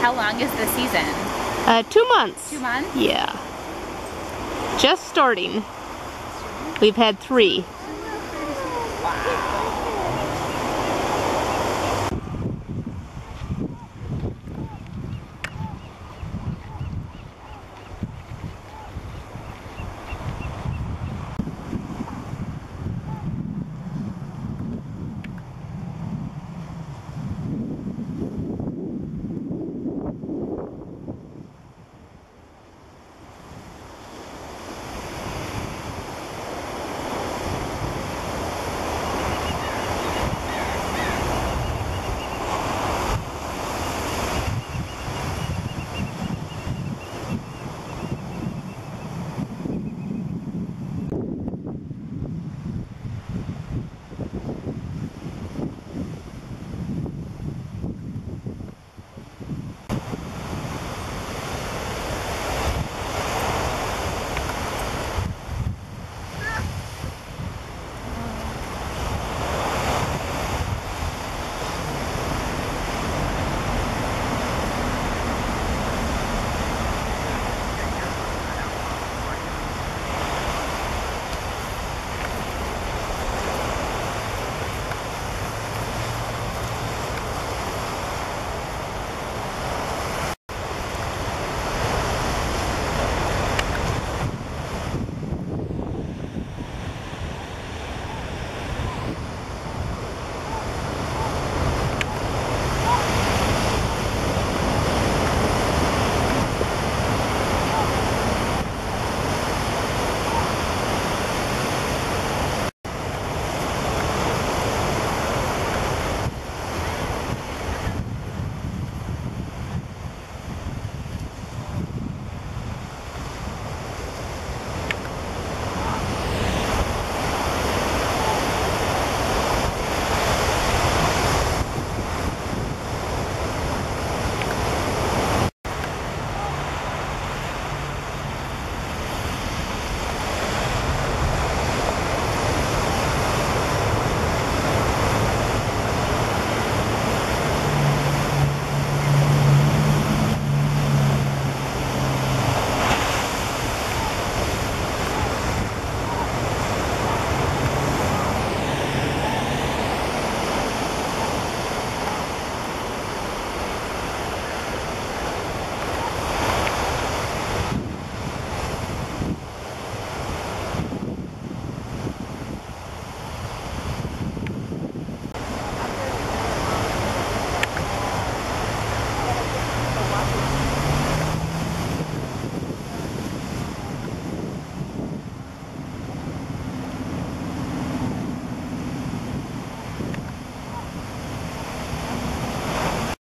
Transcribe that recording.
How long is the season? Uh, two months. Two months? Yeah. Just starting. We've had three. Wow.